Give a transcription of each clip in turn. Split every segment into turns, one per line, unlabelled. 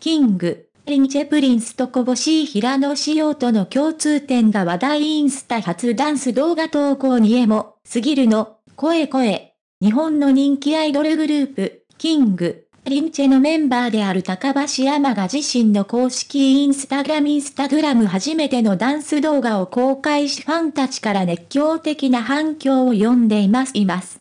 キング、リンチェプリンスとこぼしい平野仕様との共通点が話題インスタ初ダンス動画投稿にエモ、すぎるの、声声。日本の人気アイドルグループ、キング、リンチェのメンバーである高橋山が自身の公式インスタグラムインスタグラム初めてのダンス動画を公開しファンたちから熱狂的な反響を呼んでいます。います。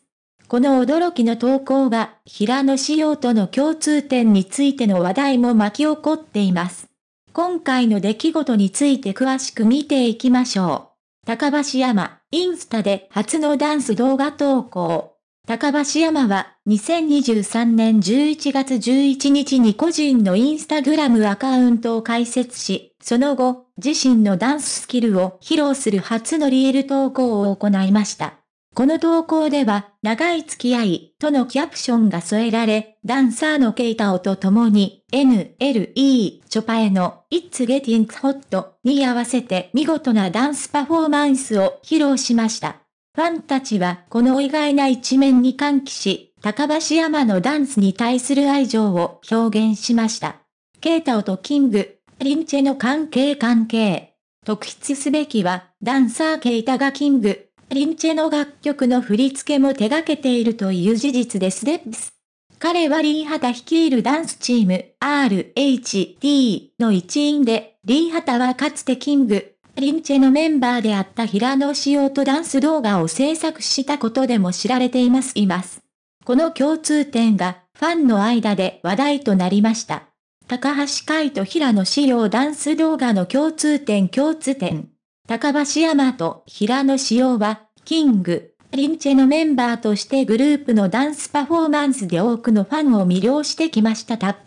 この驚きの投稿が、平野仕様との共通点についての話題も巻き起こっています。今回の出来事について詳しく見ていきましょう。高橋山、インスタで初のダンス動画投稿。高橋山は2023年11月11日に個人のインスタグラムアカウントを開設し、その後、自身のダンススキルを披露する初のリエル投稿を行いました。この投稿では、長い付き合い、とのキャプションが添えられ、ダンサーのケイタオと共に、NLE、チョパエの、It's Getting Hot に合わせて見事なダンスパフォーマンスを披露しました。ファンたちはこの意外な一面に歓喜し、高橋山のダンスに対する愛情を表現しました。ケイタオとキング、リンチェの関係関係。特筆すべきは、ダンサーケイタがキング、リンチェの楽曲の振り付けも手掛けているという事実ですレッツ。彼はリーハタ率いるダンスチーム RHD の一員で、リーハタはかつてキング、リンチェのメンバーであった平野仕様とダンス動画を制作したことでも知られていますいます。この共通点がファンの間で話題となりました。高橋海と平野仕様ダンス動画の共通点共通点。高橋山と平野仕様は、キング、リンチェのメンバーとしてグループのダンスパフォーマンスで多くのファンを魅了してきましたた。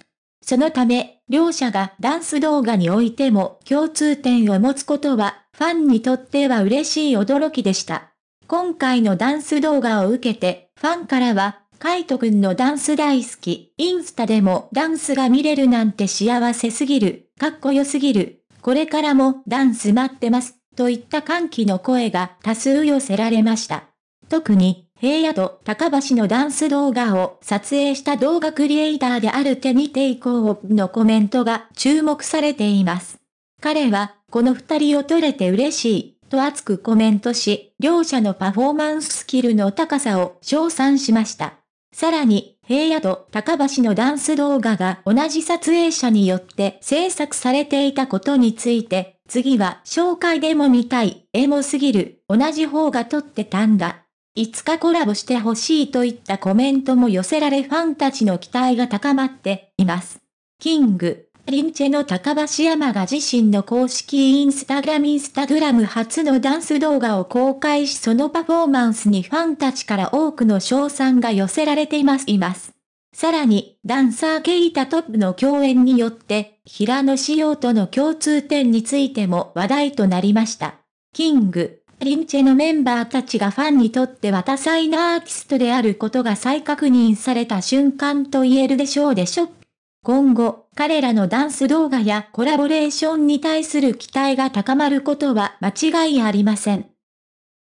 そのため、両者がダンス動画においても共通点を持つことは、ファンにとっては嬉しい驚きでした。今回のダンス動画を受けて、ファンからは、カイトくんのダンス大好き、インスタでもダンスが見れるなんて幸せすぎる、かっこよすぎる、これからもダンス待ってます、といった歓喜の声が多数寄せられました。特に、平野と高橋のダンス動画を撮影した動画クリエイターである手に抵抗のコメントが注目されています。彼は、この二人を撮れて嬉しい、と熱くコメントし、両者のパフォーマンススキルの高さを称賛しました。さらに、平野と高橋のダンス動画が同じ撮影者によって制作されていたことについて、次は紹介でも見たい、エモすぎる、同じ方が撮ってたんだ。いつかコラボしてほしいといったコメントも寄せられファンたちの期待が高まっています。キング、リンチェの高橋山が自身の公式インスタグラムインスタグラム初のダンス動画を公開しそのパフォーマンスにファンたちから多くの賞賛が寄せられています。います。さらに、ダンサーケイタトップの共演によって、平野仕様との共通点についても話題となりました。キング、リンチェのメンバーたちがファンにとっては多彩なアーティストであることが再確認された瞬間と言えるでしょうでしょ。今後、彼らのダンス動画やコラボレーションに対する期待が高まることは間違いありません。